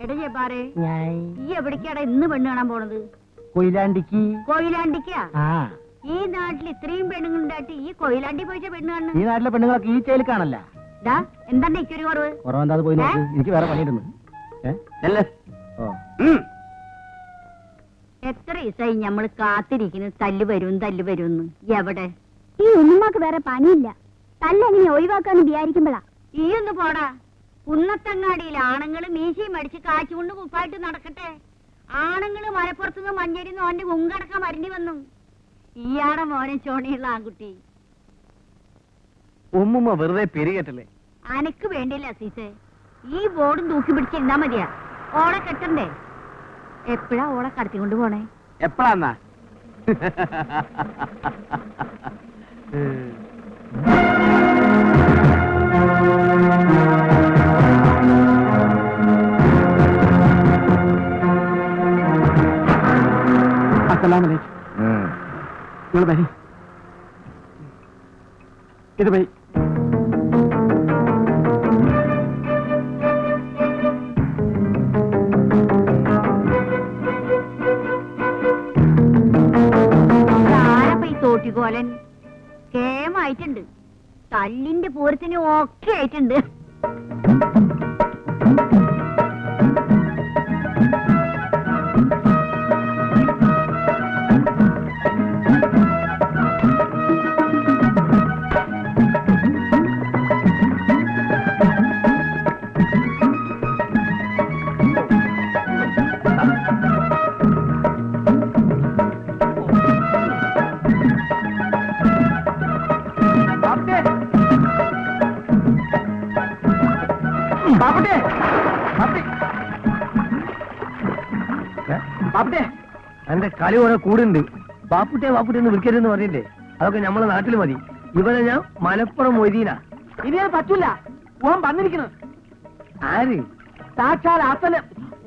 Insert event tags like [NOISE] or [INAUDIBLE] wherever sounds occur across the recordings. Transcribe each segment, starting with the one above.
എടാ ജപ്പാറേ ഈ എവിടേക്കാടാ ഇന്ന് പെണ്ണ് കാണാൻ പോണത്? കൊയിലാണ്ടിക്ക്. കൊയിലാണ്ടിക്കാ? ആ. ഈ നാട്ടിൽ ഇത്രയും പെണ്ണുങ്ങളുണ്ടായിട്ട് ഈ കൊയിലാണ്ടി പോയിച്ച പെണ്ണ് ഈ നാട്ടിലെ പെണ്ണുങ്ങളൊക്കെ ഈ ചേൽ കാണല്ല. ഡാ എന്താണ് ഇക്കൊരു കുറവ്? കുറവെന്താ പോയി നോക്ക്. എനിക്ക് വേറെ പണിയിടുന്നു ഏ? ഓ. എത്ര ദിവസമായി ഞമ്മൾ കാത്തിരിക്കുന്നു? തല്ല് വരും തല്ല് വരും എവിടെ? ഈ ഉമ്മക്ക് വേറെ പണിയില്ല. തല്ലെങ്ങനെ ഒഴിവാക്കാന്ന് വിചാരിക്കുമ്പോഴാ. ഈ ഒന്ന് പോടാ. കുന്നത്തങ്ങാടിയിൽ ആണുങ്ങൾ മീശയും മടിച്ച് കാച്ചുകൊണ്ട് കുപ്പായിട്ട് നടക്കട്ടെ. ആണുങ്ങൾ മലപ്പുറത്തുനിന്ന് മഞ്ഞരിന്ന് ഓന്റെ മുങ്കടക്കം വരണ്ടി വന്നു. ഇയാടെ മോനെ ചോണിയുള്ള ആൺകുട്ടി. ഉമ്മുമ്മ വെറുതെ പെരുകെട്ടല്ലേ? അനക്ക് വേണ്ടില്ല സീസേ ഈ ബോർഡും തൂക്കി പിടിച്ചിരുന്നാ മതിയാ. ഓളെ കെട്ടണ്ടേ? എപ്പോഴാ ഓളെ കടത്തിക്കൊണ്ട് പോണേ എപ്പോഴാന്നാ? [LAUGHS] അസ്സലാമലൈക്കും നിങ്ങൾ വരി. ഇത് പോയി തോട്ടിക്കോലൻ? കേമായിട്ടുണ്ട്. തല്ലിന്റെ പൂരത്തിന് ഒക്കെ ആയിട്ടുണ്ട്. എന്റെ കളി കുറെ കൂടുണ്ട്. ബാപ്പുട്ടേ ബാപ്പുട്ടി എന്ന് വിളിക്കരുതെന്ന് പറഞ്ഞില്ലേ? അതൊക്കെ നമ്മളെ നാട്ടിൽ മതി. ഇവനെ ഞാൻ മലപ്പുറം മൊയ്തീന. ഇനി അത് പറ്റൂല. ഓൻ വന്നിരിക്കുന്നു ആര്? സാക്ഷാൽ അസൽ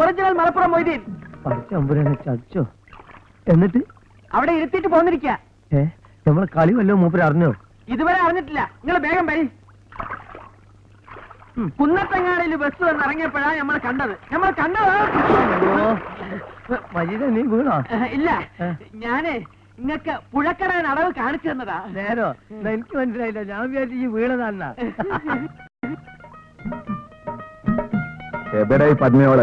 ഒറിജിനൽ മലപ്പുറം മൊയ്തീൻ. പച്ചമ്പുരനെ ചച്ചോ എന്നിട്ട്? അവിടെ ഇരുത്തിയിട്ട് പോന്നിരിക്ക. ഏ? നമ്മളെ കളി വല്ലോ മൂപ്പര് അറിഞ്ഞോ? ഇതുവരെ അറിഞ്ഞിട്ടില്ല. നിങ്ങൾ വേഗം വരി. കുന്നത്തങ്ങാടിയിൽ ബസ് വന്ന് ഇറങ്ങിയപ്പോഴാ നമ്മൾ കണ്ടത്. നമ്മൾ കണ്ടത് മജീദ നീ വീണോ? ഇല്ല. ഞാനേ നിങ്ങക്ക് നിങ്ങൾക്ക് അളവ് കാണിച്ചു തന്നതാ. നേരോ? എനിക്ക് മനസ്സിലായില്ല. ഞാൻ വിചാരിച്ചു ഈ വീണതാന്ന. എവിടെ പത്മയോൾ?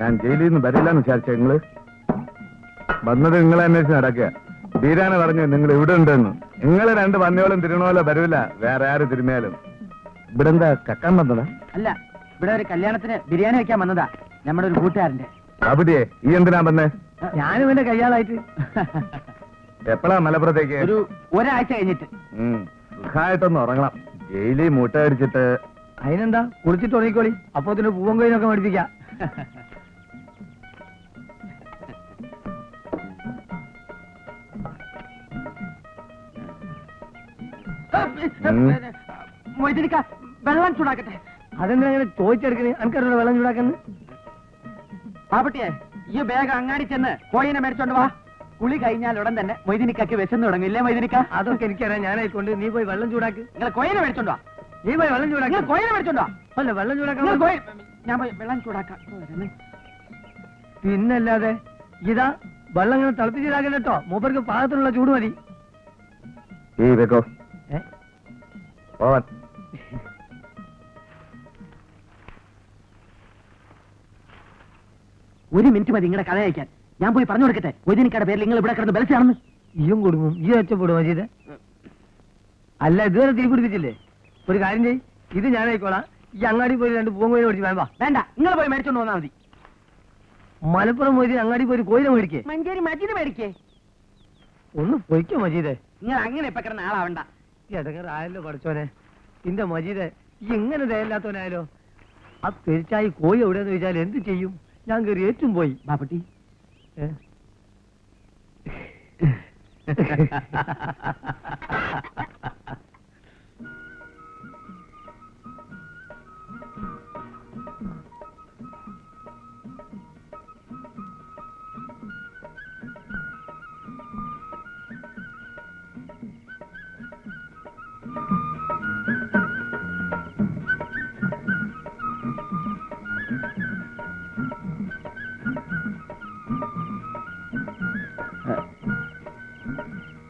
ഞാൻ ജയിലിൽ നിന്ന് വരില്ലെന്ന് വിചാരിച്ച നിങ്ങൾ. വന്നത് നിങ്ങളെ അന്വേഷിച്ച് നടക്കുക. തീരാനെ പറഞ്ഞു നിങ്ങൾ ഇവിടെ ഉണ്ടെന്ന്. നിങ്ങൾ രണ്ട് വന്നോളം തിരുണോലോ വരൂല വേറെ ആര് തിരുമേലും. ഇവിടെ എന്താ കക്കാൻ വന്നതാ? അല്ല ഇവിടെ ഒരു കല്യാണത്തിന് ബിരിയാണി വെക്കാൻ വന്നതാ. നമ്മുടെ ഒരു കൂട്ടുകാരന്റെ അവിടെയെ ഈ എന്തിനാ വന്നേ? ഞാനും എന്റെ കയ്യാളായിട്ട്. എപ്പോഴാ മലപ്പുറത്തേക്ക്? ഒരു ഒരാഴ്ച കഴിഞ്ഞിട്ട്. സുഖമായിട്ടൊന്ന് ഉറങ്ങണം. ജയിലിൽ മൂട്ട അടിച്ചിട്ട്. അതിനെന്താ? കുളിച്ചിട്ട് ഉറങ്ങിക്കോളി. അപ്പോ ഇതിന് പൂവൻ കോയിനൊക്കെ മേടിപ്പിക്കാം. ഉം. വെള്ളം ചൂടാക്കട്ടെ. അതെന്തിനാ അങ്ങനെ ചോദിച്ചെടുക്കണേ? എനിക്കറിയാം വെള്ളം ചൂടാക്കുന്നു പാപ്പട്ടിയെ ഈ ബാഗ് അങ്ങാടി ചെന്ന് കോഴിനെ മേടിച്ചോണ്ട് വാ. കുളി കഴിഞ്ഞാൽ ഉടൻ തന്നെ മൊയ്തിനിക്കക്ക് വിശന്ന് തുടങ്ങും. ഇല്ലേ മൊയ്തിനിക്ക? അതൊക്കെ എനിക്കറിയാം. ഞാനായിക്കൊണ്ട് നീ പോയി വെള്ളം ചൂടാക്ക്. നിങ്ങൾ കോയിനെ മേടിച്ചോണ്ട് വാ. നീ പോയി വെള്ളം ചൂടാക്കി. ചൂടാക്ക് കോയിനെ മേടിച്ചോണ്ട് വാ. അല്ല വെള്ളം കോയി ഞാൻ പോയി വെള്ളം ചൂടാക്കാം. പിന്നല്ലാതെ ഇതാ വെള്ളം ഇങ്ങനെ തിളപ്പിച്ചിടാക്കണ്ട കേട്ടോ. മൂപ്പർക്ക് പാകത്തിനുള്ള ചൂട് മതി. ഈ വെക്കോ ഏ? ഒരു മിനിറ്റ് മതി നിങ്ങളുടെ കഥ അയക്കാൻ. ഞാൻ പോയി പറഞ്ഞു കൊടുക്കട്ടെ. മൊയ്തിനിക്കയുടെ പേരിൽ നിങ്ങൾ ഇവിടെ കിടന്ന് ബലച്ചാണെന്ന് ഇയും കൊടുക്കും ഈ ഒറ്റപ്പെടും അജീത് അല്ല ഇതുവരെ തീ പിടിപ്പിച്ചില്ലേ? ഒരു കാര്യം ചെയ് ഇത് ഞാനായിക്കോളാം ഈ അങ്ങാടി പോയി രണ്ട് പൂങ്കോയിൽ മേടിച്ച് വേണ്ട വേണ്ട നിങ്ങൾ പോയി മേടിച്ചോണ്ട് വന്നാൽ മതി. മലപ്പുറം പോയി അങ്ങാടി പോയി കോയിലെ മേടിക്കേ. മഞ്ചേരി മജീദ് മേടിക്കേ. ഒന്ന് പൊയ്ക്കോ മജീദേ. നിങ്ങൾ അങ്ങനെ ഇപ്പൊ കിടന്ന ആളാവണ്ട. എടങ്ങറായല്ലോ പഠിച്ചോനെ ഇന്റെ മജീദ് ഇങ്ങനെ ദയല്ലാത്തവനായാലോ ആ തിരിച്ചായി കോഴി എവിടെയെന്ന് ചോദിച്ചാൽ എന്ത് ചെയ്യും? ഞാൻ കയറി ഏറ്റും പോയി ബാപ്പട്ടി. [LAUGHS]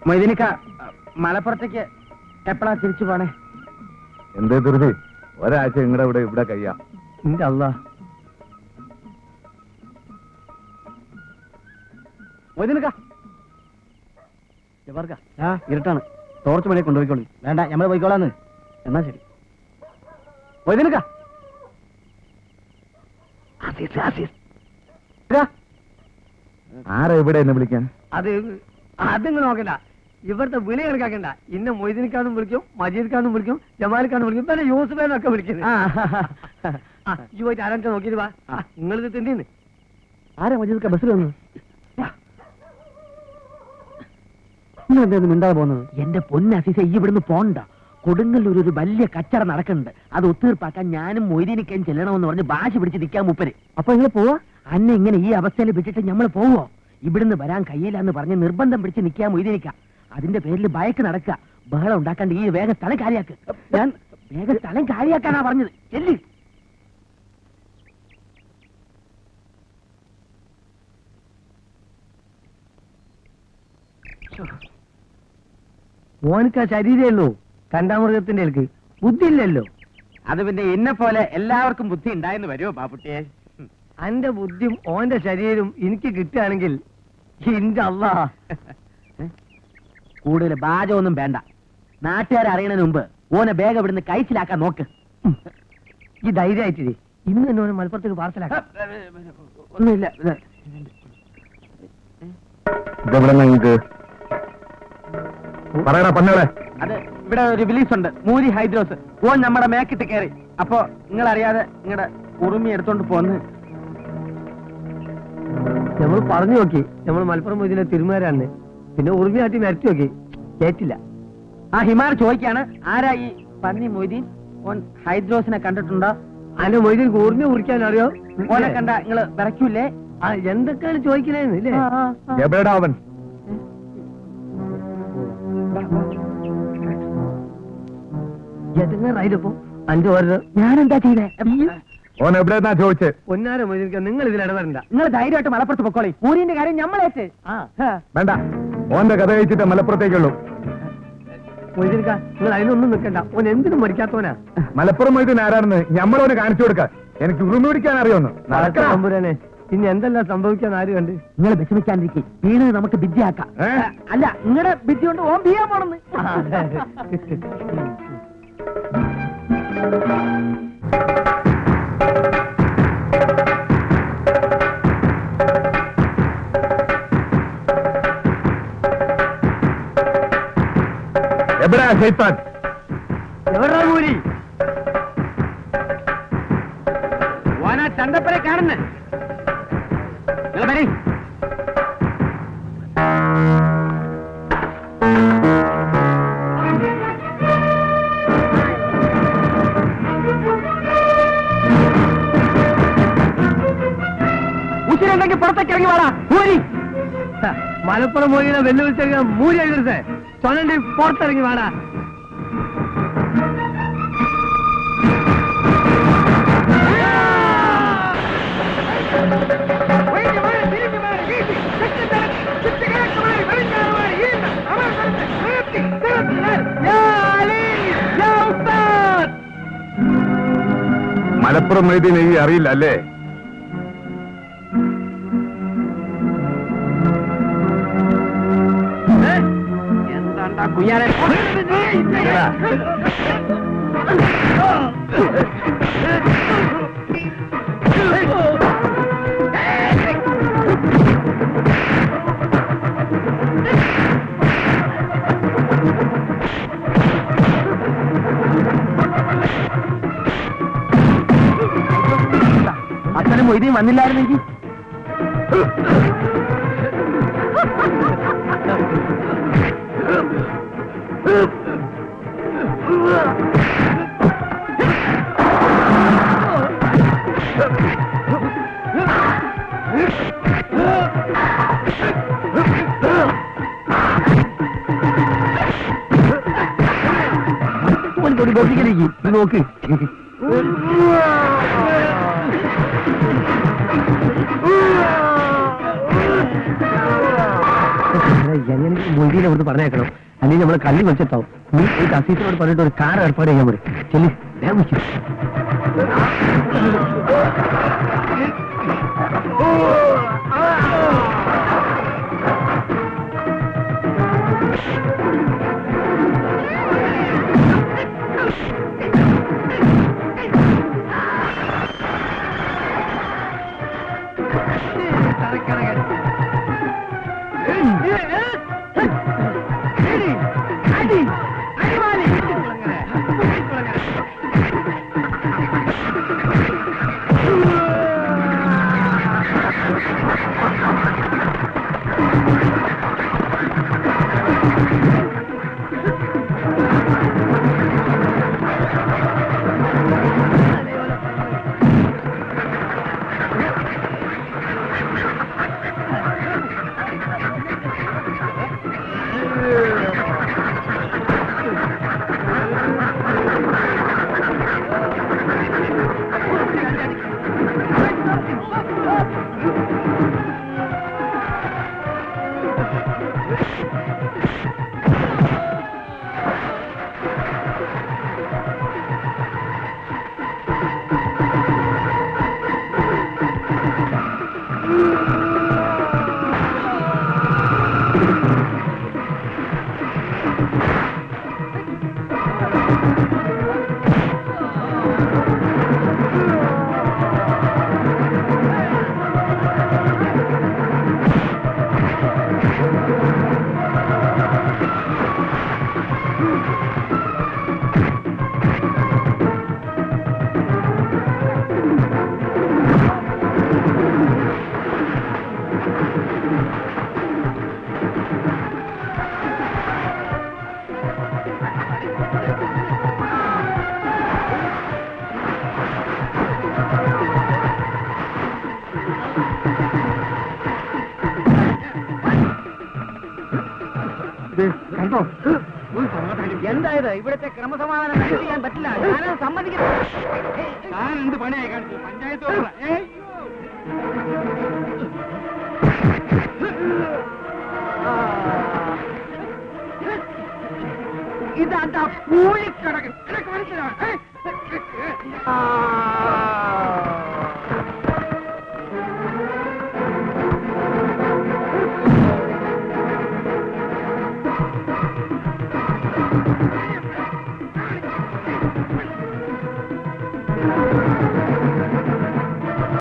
ഏ? മലപ്പുറത്തേക്ക് എപ്പോഴാ തിരിച്ചു പോണേ? എന്തേ ധൃതി? ഒരാഴ്ച നിങ്ങളുടെ ഇവിടെ ഇവിടെ കഴിയാം. എന്റെ അല്ല ഇരുട്ടാണ്. ടോർച്ച് മണിയെ കൊണ്ടുപോയിക്കോളൂ. വേണ്ട ഞമ്മൾ പോയിക്കോളാന്ന്. എന്നാ ശരി. ആസീസ് ആസീസ്. ആരാ ഇവിടെ എന്നെ വിളിക്കാൻ? അത് അതിങ്ങ് നോക്കണ്ട. ഇവിടുത്തെ വിളി കണക്കാക്കണ്ട. ഇന്ന മൊയ്തീനിക്കാന്നും വിളിക്കും മജീദ്ക്കാന്നും വിളിക്കും ജമാലിക്കാന്നും വിളിക്കും പിന്നെ യൂസുഫേനൊക്കെ വിളിക്കുന്നു ഈ പോയിട്ട് ആരാ നോക്കിയിട്ട് വാ. നിങ്ങളിത് തിന്നീന്ന്? ആരാ മജീദ്ക്ക ബസ്സിൽ വന്നു? എന്താ മിണ്ടാതെ പോകുന്നത്? എന്റെ പൊന്നസീസ ഈ ഇവിടുന്ന് പോണ്ട. കൊടുങ്ങല്ലൂർ ഒരു വലിയ കച്ചറ നടക്കുന്നുണ്ട്. അത് ഒത്തീർപ്പാക്കാൻ ഞാനും മൊയ്തീനിക്കാൻ ചെല്ലണമെന്ന് പറഞ്ഞ് ഭാഷ പിടിച്ച് നിൽക്കാൻ മുപ്പര്. അപ്പൊ നിങ്ങൾ പോവാ? അന്നെ ഇങ്ങനെ ഈ അവസ്ഥയിൽ വിട്ടിട്ട് നമ്മൾ പോവോ? ഇവിടുന്ന് വരാൻ കഴിയില്ലെന്ന് പറഞ്ഞ് നിർബന്ധം പിടിച്ച് നിൽക്കാൻ മൊയ്തീനിക്ക അതിന്റെ പേരിൽ ബയക്ക് നടക്കുക. ബഹളം ഉണ്ടാക്കാണ്ട് ഈ വേഗം സ്ഥലം കാര്യാക്ക് ഞാൻ വേഗം സ്ഥലം കാര്യാക്കാനാ പറഞ്ഞത്. ചെല്ലി. ഓനക്ക് ആ ശരീരമേ ഉള്ളൂ. കണ്ടാമൃഗത്തിന്റെ ഇടയ്ക്ക് ബുദ്ധി ഇല്ലല്ലോ അത് പിന്നെ എന്നെ പോലെ എല്ലാവർക്കും ബുദ്ധി ഉണ്ടായെന്ന് വരുമോ ബാപ്പുട്ടിയെ? അന്റെ ബുദ്ധിയും ഓന്റെ ശരീരവും എനിക്ക് കിട്ടുകയാണെങ്കിൽ എന്റെ അല്ലാ [LAUGHS] കൂടുതൽ ബാജമൊന്നും വേണ്ട. നാട്ടുകാരെ അറിയണതിന് മുമ്പ് ഓനെ വേഗം ഇവിടുന്ന് കഴിച്ചിലാക്കാൻ നോക്ക്. ഈ ധൈര്യമായിട്ടില്ലേ ഇന്ന് തന്നെ ഓനെ മലപ്പുറത്തേക്ക് പാർസലാക്കാം. ഒന്നുമില്ല. അത് ഇവിടെ ഒരു വിലീസ് ഉണ്ട് മൂരി ഹൈദ്രോസ്. ഓൻ നമ്മുടെ മേക്കിട്ട് കയറി. അപ്പൊ നിങ്ങൾ അറിയാതെ നിങ്ങളുടെ ഉറുമി എടുത്തോണ്ട് പോന്ന്. നമ്മൾ പറഞ്ഞു നോക്കി. നമ്മൾ മലപ്പുറം മൊയ്തിന്റെ തിരുമാരാണ് പിന്നെ ഉറുമിയാട്ടി മരത്തി നോക്കി. കേട്ടില്ല. ആ ഹിമാർ ചോദിക്കാണ് ആരാ ഈ പന്നി മൊയ്തീൻ? ഓൻ ഹൈദ്രോസിനെ കണ്ടിട്ടുണ്ടോ? അല്ല മൊയ്തീൻ ഉറുമി കുറിക്കാൻ അറിയോ ഓനെ കണ്ട നിങ്ങൾ വിറയ്ക്കൂലേ ആ എന്തൊക്കെയാണ് ചോദിക്കണേന്ന് എവിടെടാ അവൻ എതുങ്ങാറായില്ലപ്പോ അഞ്ചു ഓരോ ഞാനെന്താ ചെയ്തേ ഓൻ എവിടെന്നാ ചോദിച്ചേ? പൊന്നാര നിങ്ങൾ ഇതിൽ ഇടപെടണ്ട നിങ്ങൾ ധൈര്യമായിട്ട് മലപ്പുറത്ത് പൊക്കോളി. പൂരിന്റെ കാര്യം ഞമ്മളേറ്റ്. വേണ്ട. ഓന്റെ കഥ കഴിച്ചിട്ട് മലപ്പുറത്തേക്കുള്ളൂ. നിങ്ങൾ അതിനൊന്നും നിൽക്കണ്ട. ഓൻ എന്തിനും മരിക്കാത്തവനാ മലപ്പുറം മൊയ്തീൻ ആരാണെന്ന് ഞമ്മളോന് കാണിച്ചു കൊടുക്ക. എനിക്ക് ഉറുമി പിടിക്കാൻ അറിയോന്ന് നടക്കാം ഇനി എന്തെല്ലാം സംഭവിക്കാൻ ആര് കണ്ട്? നിങ്ങൾ വിഷമിക്കാണ്ടിരിക്കും. വീണത് നമുക്ക് വിദ്യയാക്കാം. അല്ല നിങ്ങളുടെ ബിദ്യ കൊണ്ട് ഓം ബിയാ പോണെന്ന്. എവിടെയാ ഷെയ്ത്താൻ? എവിടാ കൂലി ഓനാ ചന്തപ്പരെ കാണുന്നു. നിങ്ങൾ വരി. ഉച്ചിരുണ്ടെങ്കിൽ പുറത്തേക്ക് ഇറങ്ങി വാടാ. ഊരി. മലപ്പുറം മൊയ്തിനെ വെല്ലുവിളിച്ച മൂരി എഴുതരുത് ചൊല്ലണ്ടി പുറത്തിറങ്ങി വേടാ മലപ്പുറം മൊയ്തീൻ ഈ അറിയില്ല അല്ലേ എടാ. അച്ഛനും മൊയ്തീൻ വന്നില്ലായിരുന്നെങ്കിൽ ഓനിക്കൊരു ബോട്ടിക്കലേക്ക് നോക്ക്. മോനെ എങ്ങനെയെങ്കിലും മൊയ്തീനെ ഇവിടുന്ന് പറഞ്ഞേക്കണം. അല്ലെങ്കിൽ നമ്മളെ കല്ലി വെച്ചിട്ടാവും നീ ഈ അസീസിനോട് പറഞ്ഞിട്ട് ഒരു കാർ ഏർപ്പാട് ചെയ്യാൻ പറയും. ചെല്ലി. വേഗം വിളിക്കൂ. കണ്ടോ എന്തായത്? ഇവിടുത്തെ ക്രമസമാധാനം [LAUGHS] ചെയ്യാൻ പറ്റില്ല. ഞാനത് സമ്മതിക്കുന്നു [LAUGHS] ഞാൻ എന്ത് പണിയായി കാണിച്ചു? പഞ്ചായത്ത്. ഇതാ പൂഴിക്കടക്ക് നിനക്ക്